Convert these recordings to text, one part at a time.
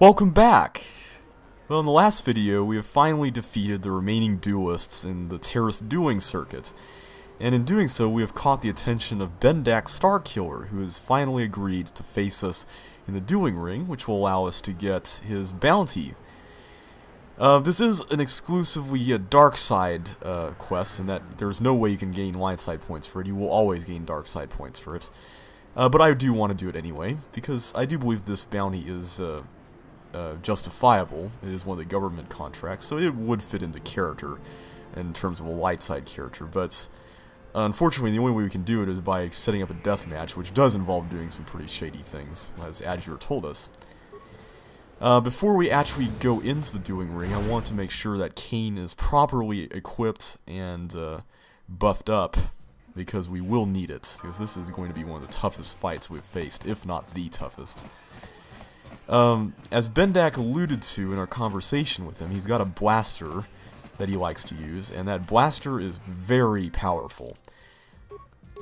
Welcome back! Well, in the last video, we have finally defeated the remaining duelists in the terrorist dueling circuit. And in doing so, we have caught the attention of Bendak Starkiller, who has finally agreed to face us in the dueling ring, which will allow us to get his bounty. Uh, this is an exclusively a dark side uh, quest, and that there's no way you can gain light side points for it. You will always gain dark side points for it. Uh, but I do want to do it anyway, because I do believe this bounty is uh, uh, justifiable. It is one of the government contracts, so it would fit into character in terms of a light side character. But unfortunately, the only way we can do it is by setting up a death match, which does involve doing some pretty shady things, as Ajuur told us. Uh, before we actually go into the dueling ring, I want to make sure that Kane is properly equipped and uh, buffed up, because we will need it, because this is going to be one of the toughest fights we've faced, if not the toughest. Um, as Bendak alluded to in our conversation with him, he's got a blaster that he likes to use, and that blaster is very powerful.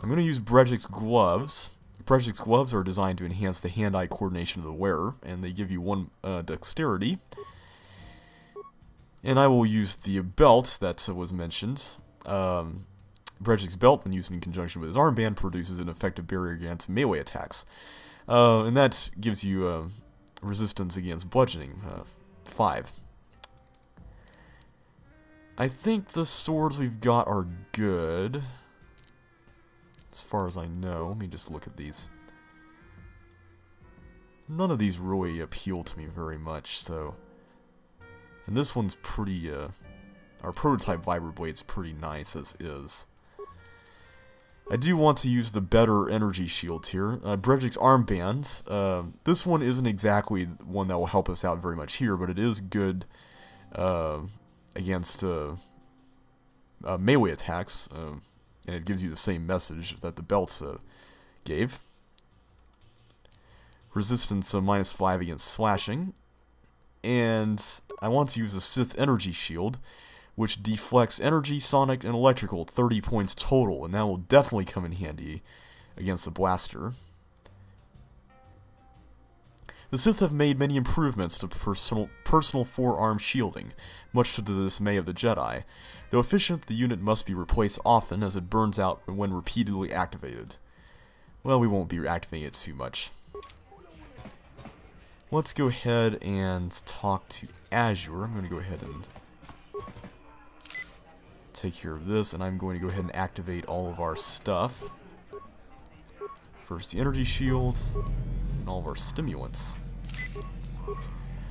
I'm going to use Brejik's gloves, Brejik's gloves are designed to enhance the hand-eye coordination of the wearer, and they give you one uh, dexterity. And I will use the belt that was mentioned. Um, Brejik's belt, when used in conjunction with his armband, produces an effective barrier against melee attacks. Uh, and that gives you uh, resistance against bludgeoning, uh, 5. I think the swords we've got are good as far as I know. Let me just look at these. None of these really appeal to me very much, so... And this one's pretty, uh... Our prototype Vibra pretty nice as is. I do want to use the better energy shield here. Uh, Brejik's armband. Uh, this one isn't exactly one that will help us out very much here, but it is good uh, against uh, uh, melee attacks. Uh, and it gives you the same message that the belts uh, gave. Resistance of minus 5 against slashing. And I want to use a Sith Energy Shield, which deflects energy, sonic, and electrical 30 points total, and that will definitely come in handy against the blaster. The Sith have made many improvements to personal, personal forearm shielding, much to the dismay of the Jedi. Though efficient, the unit must be replaced often as it burns out when repeatedly activated. Well, we won't be activating it too much. Let's go ahead and talk to Ajuur. I'm going to go ahead and take care of this, and I'm going to go ahead and activate all of our stuff. First the energy shield, and all of our stimulants.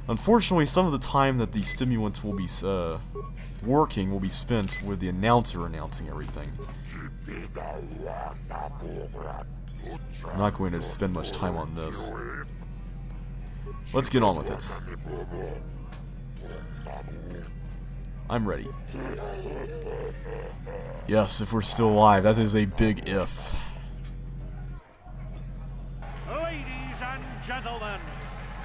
Unfortunately, some of the time that the stimulants will be uh, working will be spent with the announcer announcing everything. I'm not going to spend much time on this. Let's get on with it. I'm ready. Yes, if we're still alive, that is a big if. Ladies and gentlemen,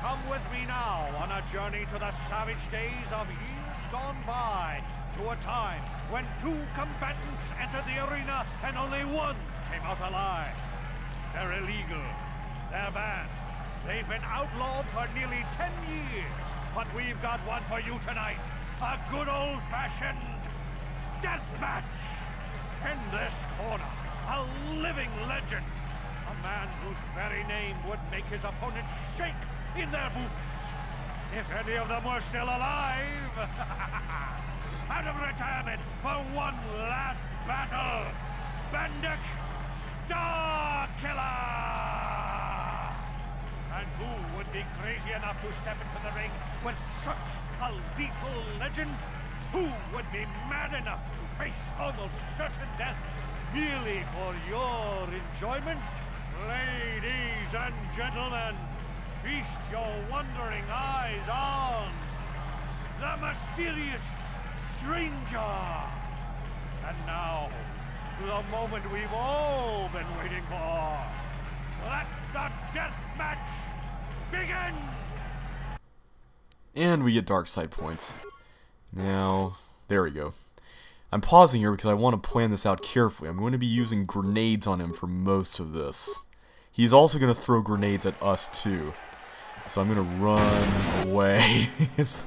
come with me now on a journey to the savage days of years gone by, to a time when two combatants entered the arena and only one came out alive. They're illegal. They're banned. They've been outlawed for nearly 10 years, but we've got one for you tonight. A good old-fashioned death match. In this corner, a living legend. A man whose very name would make his opponents shake in their boots. If any of them were still alive. Out of retirement for one last battle. Bendak Starkiller! Be crazy enough to step into the ring with such a lethal legend? Who would be mad enough to face almost certain death merely for your enjoyment? Ladies and gentlemen, feast your wondering eyes on the mysterious stranger. And now, the moment we've all been waiting for. Let the death match begin! And we get dark side points. Now, there we go. I'm pausing here because I want to plan this out carefully. I'm going to be using grenades on him for most of this. He's also going to throw grenades at us too. So I'm gonna run away as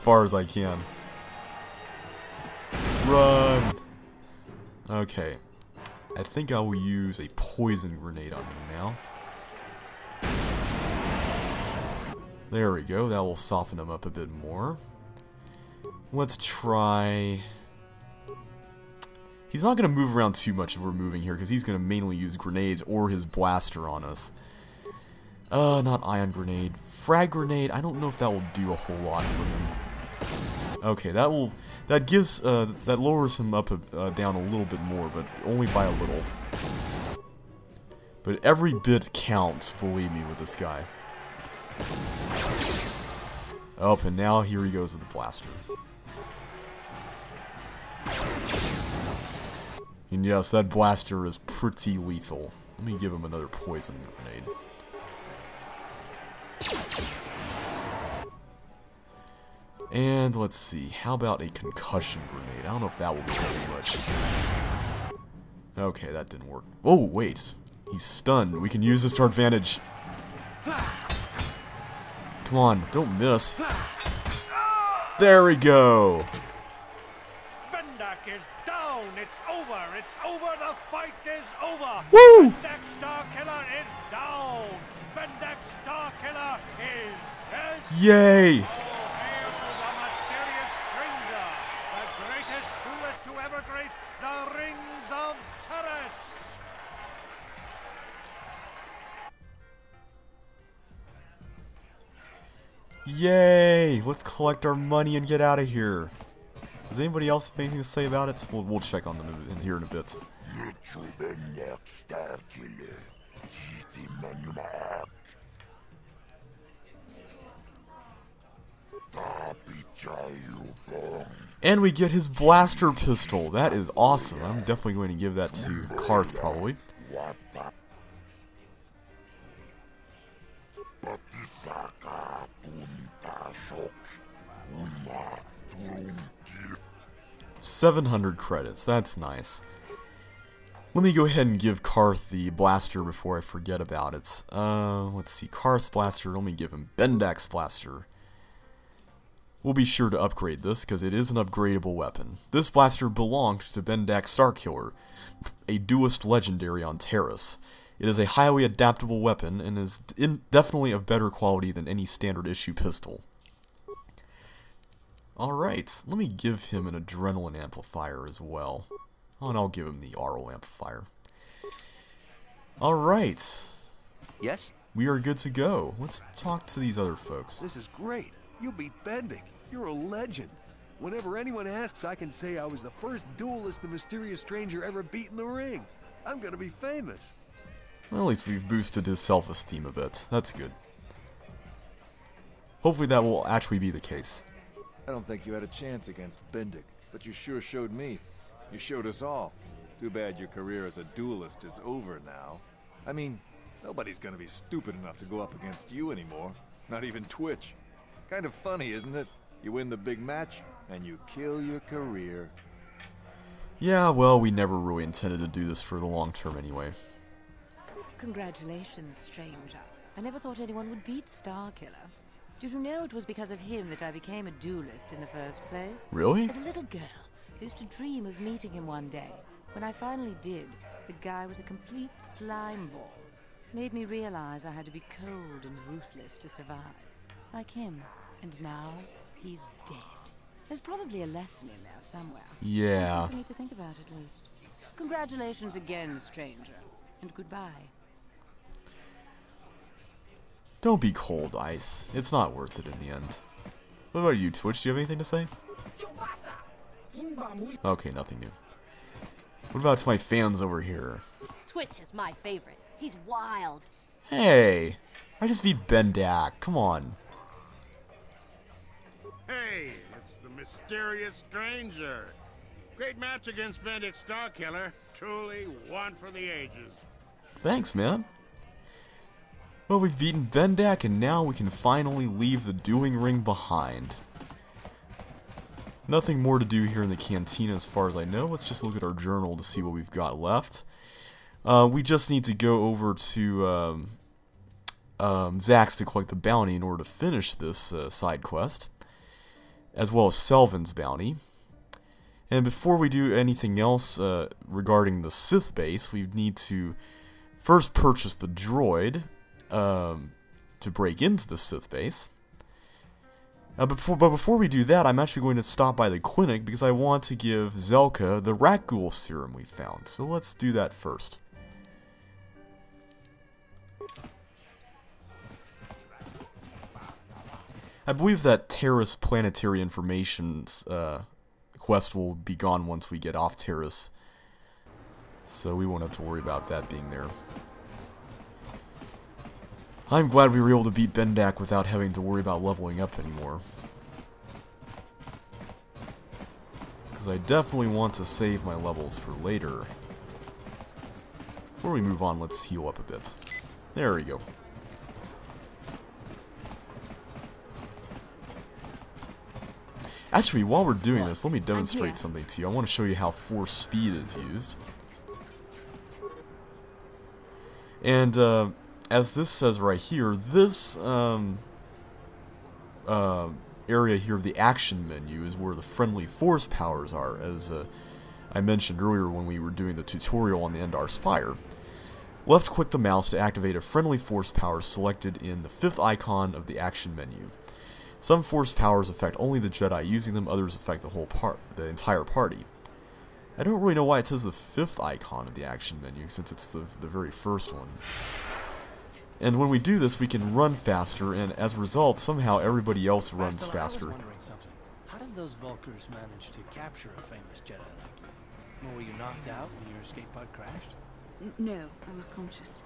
far as I can. Run! Okay. I think I will use a poison grenade on him now. There we go, that will soften him up a bit more. Let's try... He's not going to move around too much if we're moving here, because he's going to mainly use grenades or his blaster on us. Uh, not ion grenade. Frag grenade, I don't know if that will do a whole lot for him. Okay, that will... That gives, uh, that lowers him up, uh, down a little bit more, but only by a little. But every bit counts, believe me, with this guy. Oh, and now here he goes with the blaster. And yes, that blaster is pretty lethal. Let me give him another poison grenade. And let's see, how about a concussion grenade? I don't know if that will do much. Okay, that didn't work. Oh, wait. He's stunned. We can use this to our advantage. Come on, don't miss. There we go. Bendak is down. It's over. It's over. The fight is over. Woo! Bendak is down. Bendak is dead. Yay! Oh, hail the mysterious stranger, the greatest duelist to ever grace the rings of Taris. Yay! Let's collect our money and get out of here. Does anybody else have anything to say about it? We'll, we'll check on them in, in here in a bit. And we get his blaster pistol. That is awesome. I'm definitely going to give that to Carth, probably. Seven hundred credits. That's nice. Let me go ahead and give Carth the blaster before I forget about it. Uh, let's see. Carth's blaster. Let me give him Bendak's blaster. We'll be sure to upgrade this, because it is an upgradable weapon. This blaster belonged to Bendak Starkiller, a duelist legendary on Taris. It is a highly adaptable weapon, and is definitely of better quality than any standard issue pistol. Alright, let me give him an adrenaline amplifier as well. Oh, and I'll give him the RO amplifier. Alright, Yes? we are good to go. Let's talk to these other folks. This is great. You beat Bendak. You're a legend. Whenever anyone asks, I can say I was the first duelist the mysterious stranger ever beat in the ring. I'm gonna be famous. Well, at least we've boosted his self-esteem a bit. That's good. Hopefully that will actually be the case. I don't think you had a chance against Bendak, but you sure showed me. You showed us all. Too bad your career as a duelist is over now. I mean, nobody's gonna be stupid enough to go up against you anymore. Not even Twitch. Kind of funny, isn't it? You win the big match, and you kill your career. Yeah, well, we never really intended to do this for the long term anyway. Congratulations, stranger. I never thought anyone would beat Starkiller. Did you know it was because of him that I became a duelist in the first place? Really? As a little girl, I used to dream of meeting him one day. When I finally did, the guy was a complete slime ball. Made me realize I had to be cold and ruthless to survive. Like him. And now, he's dead. There's probably a lesson in there somewhere. Yeah. Something for me to think about at least. Congratulations again, stranger. And goodbye. Don't be cold, Ice. It's not worth it in the end. What about you, Twitch? Do you have anything to say? Okay, nothing new. What about my fans over here? Twitch is my favorite. He's wild. Hey! I just beat Bendak. Come on. Hey, it's the mysterious stranger. Great match against Benedict Starkiller. Truly one for the ages. Thanks, man. Well, we've beaten Bendak, and now we can finally leave the dueling ring behind. Nothing more to do here in the cantina as far as I know. Let's just look at our journal to see what we've got left. Uh, we just need to go over to um, um, Zax to collect the bounty in order to finish this uh, side quest, as well as Selven's bounty. And before we do anything else uh, regarding the Sith base, we need to first purchase the droid um, to break into the Sith base. Uh, before, but before we do that, I'm actually going to stop by the clinic because I want to give Zelka the Rakghoul serum we found. So let's do that first. I believe that Taris Planetary Information's uh, quest will be gone once we get off Taris. So we won't have to worry about that being there. I'm glad we were able to beat Bendak without having to worry about leveling up anymore. Because I definitely want to save my levels for later. Before we move on, let's heal up a bit. There we go. Actually, while we're doing this, let me demonstrate something to you. I want to show you how force speed is used. And, uh, as this says right here, this, um, uh, area here of the action menu is where the friendly force powers are, as, uh, I mentioned earlier when we were doing the tutorial on the Endar Spire. Left click the mouse to activate a friendly force power selected in the fifth icon of the action menu. Some force powers affect only the Jedi using them, others affect the whole part, the entire party. I don't really know why it says the fifth icon of the action menu, since it's the, the very first one. And when we do this, we can run faster, and as a result, somehow everybody else runs Bastila, I was faster. wondering something. How did those Vulkars manage to capture a famous Jedi like you? Or were you knocked out when your escape pod crashed? N- No, I was conscious.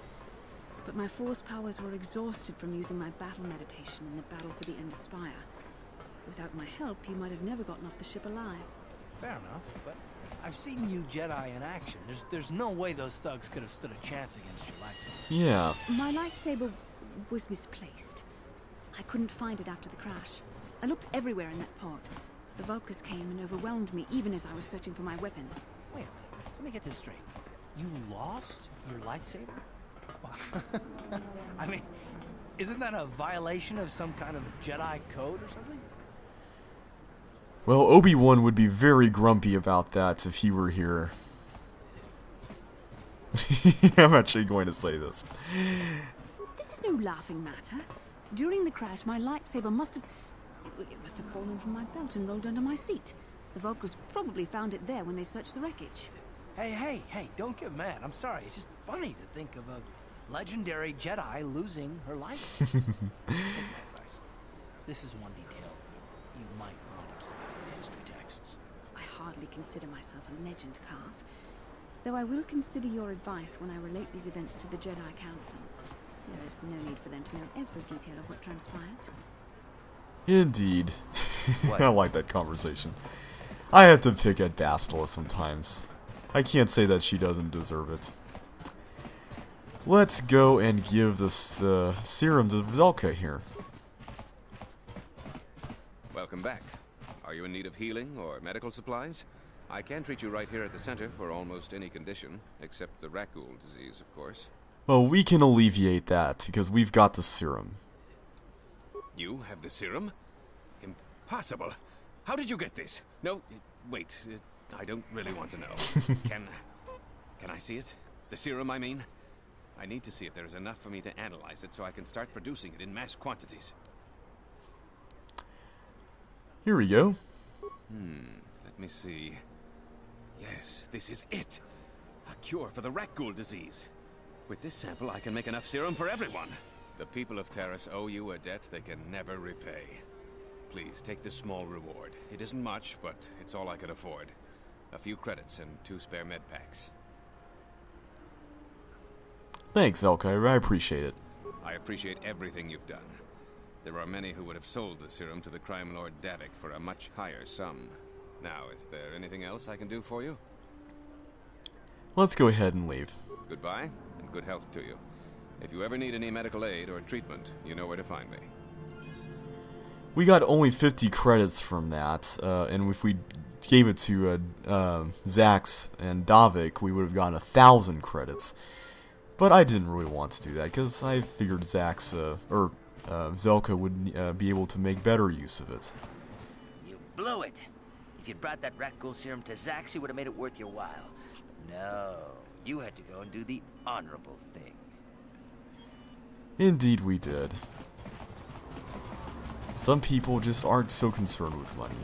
But my force powers were exhausted from using my battle meditation in the battle for the Endar Spire. Without my help, you might have never gotten off the ship alive. Fair enough, but I've seen you Jedi in action. There's there's no way those thugs could have stood a chance against your lightsaber. Yeah, My lightsaber was misplaced. I couldn't find it after the crash. I looked everywhere in that pod. The Vulkars came and overwhelmed me even as I was searching for my weapon. Wait a minute. Let me get this straight. You lost your lightsaber? I mean, isn't that a violation of some kind of Jedi code or something? Well, Obi-Wan would be very grumpy about that if he were here. I'm actually going to say this. This is no laughing matter. During the crash, my lightsaber must have... It it must have fallen from my belt and rolled under my seat. The Vulkars probably found it there when they searched the wreckage. Hey, hey, hey, don't get mad. I'm sorry. It's just funny to think of a legendary Jedi losing her life. Take my advice. This is one detail you might want to keep out of the history texts. I hardly consider myself a legend, Carth. Though I will consider your advice when I relate these events to the Jedi Council. There is no need for them to know every detail of what transpired. Indeed. I like that conversation. I have to pick at Bastila sometimes. I can't say that she doesn't deserve it. Let's go and give this uh, serum to Zelka here. Welcome back. Are you in need of healing or medical supplies? I can treat you right here at the center for almost any condition, except the Rakghoul disease, of course. Well, we can alleviate that because we've got the serum. You have the serum? Impossible. How did you get this? No, wait. I don't really want to know. can can I see it? The serum, I mean? I need to see if there is enough for me to analyze it so I can start producing it in mass quantities. Here we go. Hmm, let me see. Yes, this is it. A cure for the Rakghoul disease. With this sample, I can make enough serum for everyone. The people of Taris owe you a debt they can never repay. Please, take this small reward. It isn't much, but it's all I can afford. A few credits and two spare med packs. Thanks, Zelka. I appreciate it. I appreciate everything you've done. There are many who would have sold the serum to the crime lord Davik for a much higher sum. Now, is there anything else I can do for you? Let's go ahead and leave. Goodbye, and good health to you. If you ever need any medical aid or treatment, you know where to find me. We got only 50 credits from that, uh, and if we gave it to uh, uh, Zax and Davik, we would have gotten a thousand credits. But I didn't really want to do that, because I figured Zax, uh, or uh, Zelka would uh, be able to make better use of it. You blew it. If you'd brought that Rakghoul serum to Zax, you would have made it worth your while. No, you had to go and do the honorable thing. Indeed we did. Some people just aren't so concerned with money.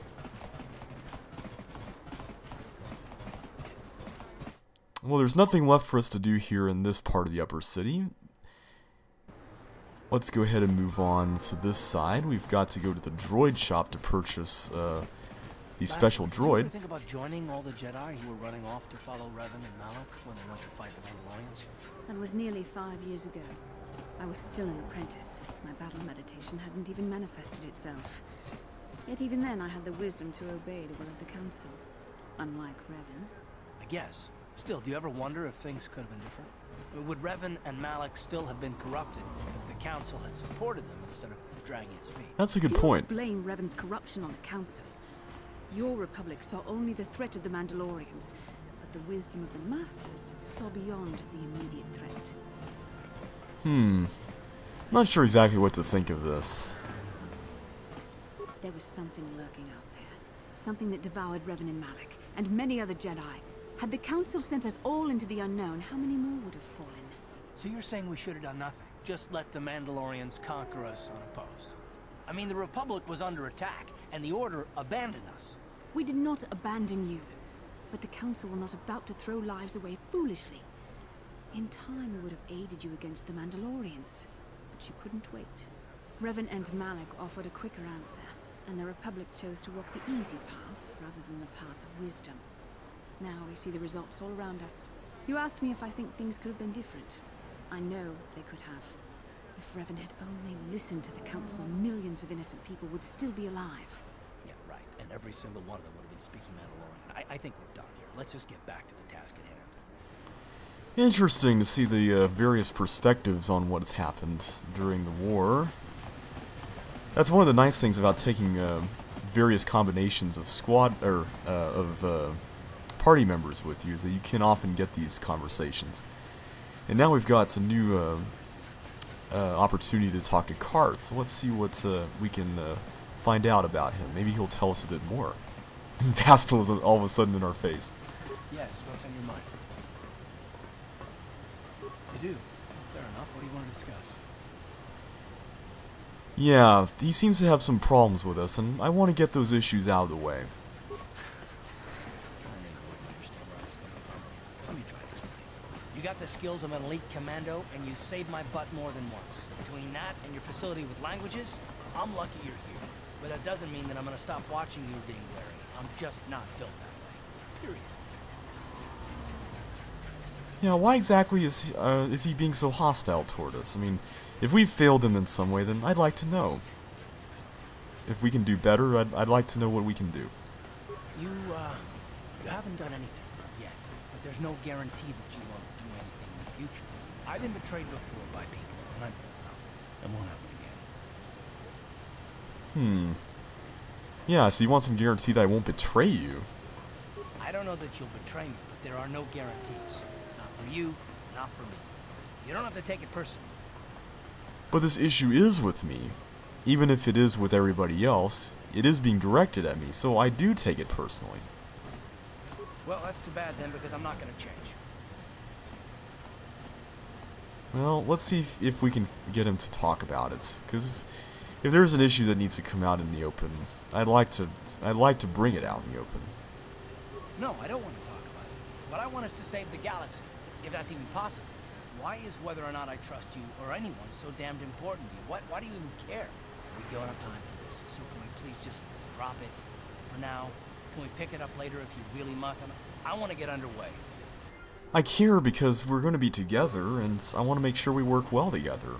Well, there's nothing left for us to do here in this part of the upper city. Let's go ahead and move on to this side. We've got to go to the droid shop to purchase uh, the special Did droid. think about joining all the Jedi who were running off to follow Revan and Malak when they went to fight the Mandalorians? That was nearly five years ago. I was still an apprentice. My battle meditation hadn't even manifested itself. Yet even then I had the wisdom to obey the will of the Council. Unlike Revan. I guess. Still, do you ever wonder if things could have been different? I mean, would Revan and Malak still have been corrupted if the Council had supported them instead of dragging its feet? That's a good Do not point. blame Revan's corruption on the Council. Your Republic saw only the threat of the Mandalorians, but the wisdom of the Masters saw beyond the immediate threat. Hmm. Not sure exactly what to think of this. There was something lurking out there. Something that devoured Revan and Malak, and many other Jedi. Had the Council sent us all into the unknown, how many more would have fallen? So you're saying we should have done nothing? Just let the Mandalorians conquer us unopposed? I mean, the Republic was under attack, and the Order abandoned us. We did not abandon you, but the Council were not about to throw lives away foolishly. In time, we would have aided you against the Mandalorians, but you couldn't wait. Revan and Malak offered a quicker answer, and the Republic chose to walk the easy path rather than the path of wisdom. Now we see the results all around us. You asked me if I think things could have been different. I know they could have. If Revan had only listened to the Council, millions of innocent people would still be alive. Yeah, right. And every single one of them would have been speaking Mandalorian. I, I think we're done here. Let's just get back to the task at hand. Interesting to see the uh, various perspectives on what has happened during the war. That's one of the nice things about taking uh, various combinations of squad or uh, of uh, party members with you is that you can often get these conversations. And now we've got some new uh, uh, opportunity to talk to Carth. So let's see what uh, we can uh, find out about him. Maybe he'll tell us a bit more. And is all of a sudden in our face. Yes, what's on your mind? You do? Fair enough. What do you want to discuss? Yeah, he seems to have some problems with us, and I want to get those issues out of the way. Let me try to explain. You got the skills of an elite commando, and you saved my butt more than once. Between that and your facility with languages, I'm lucky you're here. But that doesn't mean that I'm gonna stop watching you being wary. I'm just not built that way. Period. Yeah, why exactly is uh, is he being so hostile toward us? I mean, if we've failed him in some way, then I'd like to know. If we can do better, I'd, I'd like to know what we can do. You, uh, you haven't done anything yet, but there's no guarantee that you won't do anything in the future. I've been betrayed before by people, and I'm, it won't happen again. Hmm. Yeah, so you want some guarantee that I won't betray you. I don't know that you'll betray me, but there are no guarantees. Not for you, not for me. You don't have to take it personally. But this issue is with me. Even if it is with everybody else, it is being directed at me, so I do take it personally. Well, that's too bad then, because I'm not gonna change. Well, let's see if, if we can get him to talk about it. Because if, if there's an issue that needs to come out in the open, I'd like to I'd like to bring it out in the open. No, I don't want to talk about it. But I want us to save the galaxy, if that's even possible. Why is whether or not I trust you or anyone so damned important to you? Why, why do you even care? We don't have time for this, so can we please just drop it for now? Can we pick it up later if you really must? I'm, I want to get underway. I care because we're going to be together, and I want to make sure we work well together.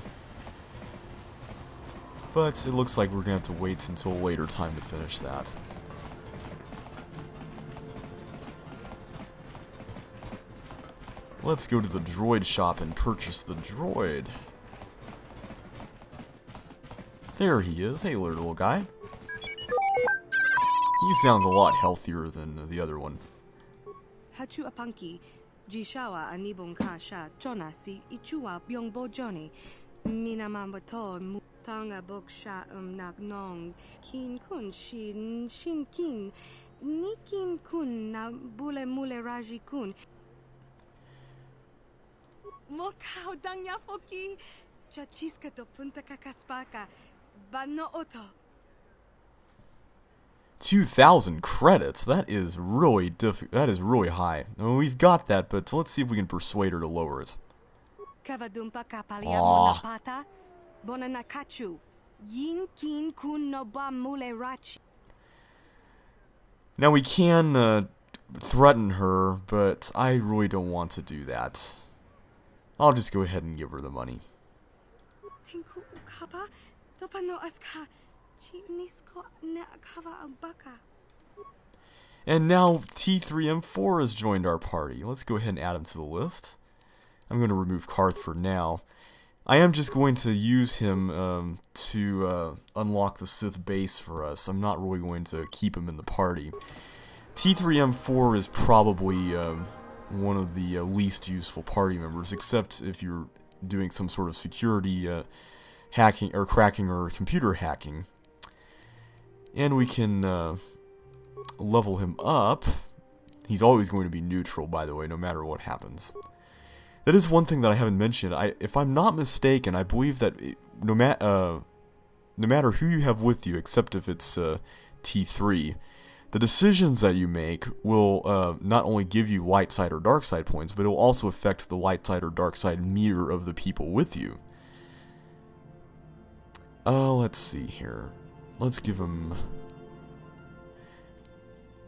But it looks like we're going to have to wait until a later time to finish that. Let's go to the droid shop and purchase the droid. There he is. Hey, little guy. He sounds a lot healthier than the other one. Hachu Apanki, Jishawa anibong kasha chona si ichua byong bojoni. Minamambato mutanga boksha um nagnong. Kin kun shin shin kin. Nikin kun na bule mule raji kun. Mokao dangya foki. Chachiska to punta kakaspaka. Bano oto. 2,000 credits. That is really diff that is really high. Well, we've got that, but let's see if we can persuade her to lower it. Kavadumpa kapalia Aw. monapata. Bonanakachu. Yin kin kun no ba mule rachi. Now we can uh, threaten her, but I really don't want to do that. I'll just go ahead and give her the money. And now T3M4 has joined our party. Let's go ahead and add him to the list. I'm going to remove Karth for now. I am just going to use him um, to uh, unlock the Sith base for us. I'm not really going to keep him in the party. T3M4 is probably um, one of the uh, least useful party members, except if you're doing some sort of security uh, hacking or cracking or computer hacking. And we can uh, level him up. He's always going to be neutral, by the way, no matter what happens. That is one thing that I haven't mentioned. I, if I'm not mistaken, I believe that no, ma- uh, no matter who you have with you, except if it's uh, T3, the decisions that you make will uh, not only give you light side or dark side points, but it will also affect the light side or dark side meter of the people with you. Uh, let's see here. Let's give him...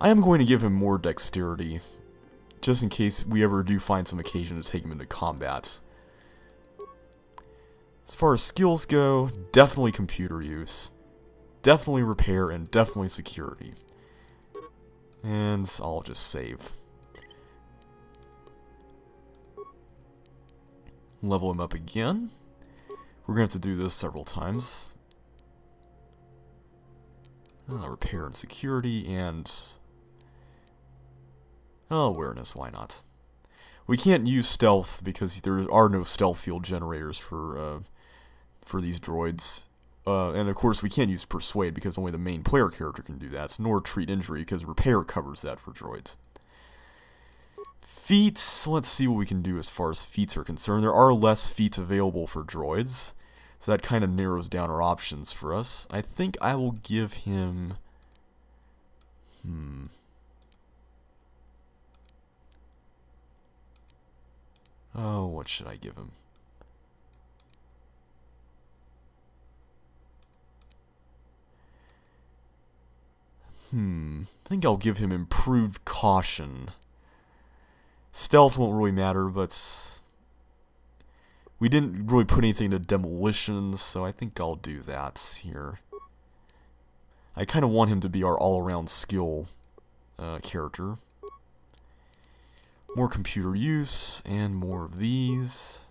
I am going to give him more dexterity, just in case we ever do find some occasion to take him into combat. As far as skills go, definitely computer use, definitely repair, and definitely security. And I'll just save. Level him up again. We're going to have to do this several times. Uh, repair and security, and... Awareness, why not? We can't use stealth because there are no stealth field generators for uh, for these droids. Uh, and of course, we can't use persuade because only the main player character can do that, nor treat injury because repair covers that for droids. Feats, let's see what we can do as far as feats are concerned. There are less feats available for droids, so that kind of narrows down our options for us. I think I will give him. Hmm. Oh, what should I give him? Hmm. I think I'll give him improved caution. Stealth won't really matter, but we didn't really put anything to demolition, so I think I'll do that here. I kind of want him to be our all-around skill uh, character. More computer use, and more of these.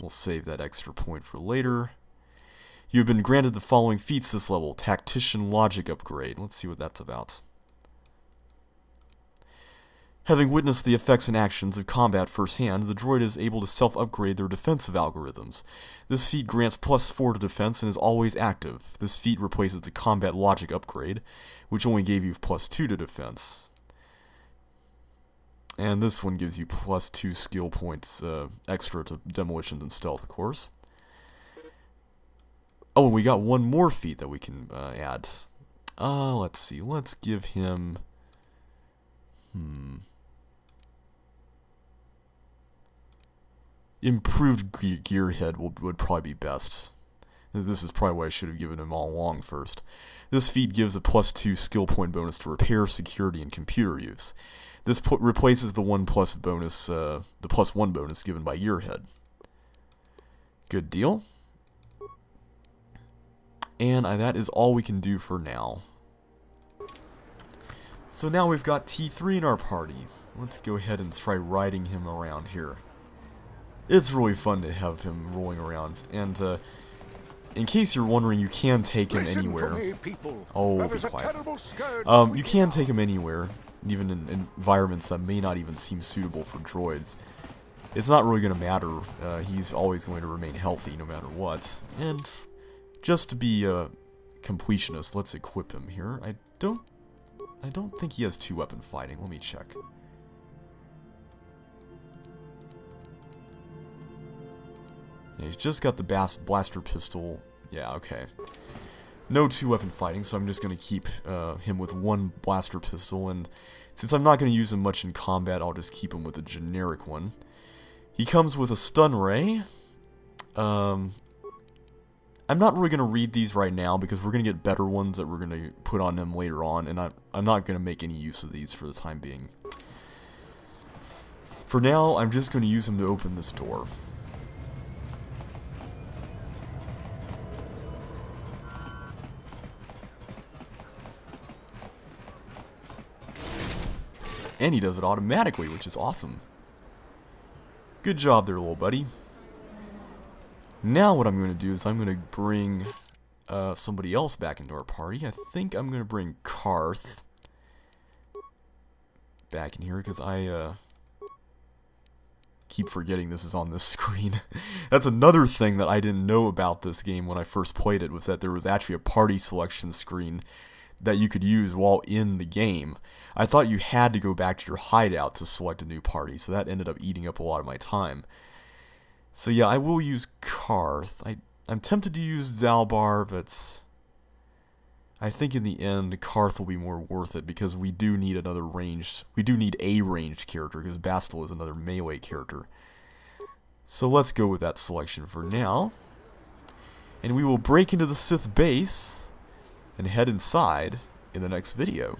We'll save that extra point for later. You have been granted the following feats this level. Tactician Logic Upgrade. Let's see what that's about. Having witnessed the effects and actions of combat firsthand, the droid is able to self-upgrade their defensive algorithms. This feat grants plus 4 to defense and is always active. This feat replaces the combat logic upgrade, which only gave you plus 2 to defense. And this one gives you plus 2 skill points uh, extra to demolitions and stealth, of course. Oh, and we got one more feat that we can uh, add. Uh, let's see. Let's give him... Hmm... Improved ge gearhead would, would probably be best. This is probably what I should have given him all along first. This feat gives a plus 2 skill point bonus to repair, security, and computer use. This replaces the 1 plus bonus, uh, the plus 1 bonus given by Gearhead. Good deal. And uh, that is all we can do for now. So now we've got T3 in our party. Let's go ahead and try riding him around here. It's really fun to have him rolling around, and uh, in case you're wondering, you can take him anywhere. me. Oh, be quiet. Um, you can take him anywhere, even in environments that may not even seem suitable for droids. It's not really going to matter. Uh, he's always going to remain healthy no matter what. And just to be a completionist, let's equip him here. I don't, I don't think he has two weapon fighting. Let me check. Yeah, he's just got the bas blaster pistol. Yeah, okay. No two weapon fighting, so I'm just going to keep uh, him with one blaster pistol, and since I'm not going to use him much in combat, I'll just keep him with a generic one. He comes with a stun ray. Um, I'm not really going to read these right now because we're going to get better ones that we're going to put on him later on, and I, I'm not going to make any use of these for the time being. For now, I'm just going to use him to open this door. And he does it automatically, which is awesome. Good job there, little buddy. Now what I'm going to do is I'm going to bring uh, somebody else back into our party. I think I'm going to bring Carth back in here because I uh, keep forgetting this is on this screen. That's another thing that I didn't know about this game when I first played it was that there was actually a party selection screen that you could use while in the game. I thought you had to go back to your hideout to select a new party, so that ended up eating up a lot of my time. So yeah, I will use Carth. I, I'm tempted to use Zaalbar, but I think in the end, Carth will be more worth it because we do need another ranged, we do need a ranged character because Bastil is another melee character. So let's go with that selection for now. And we will break into the Sith base and head inside in the next video.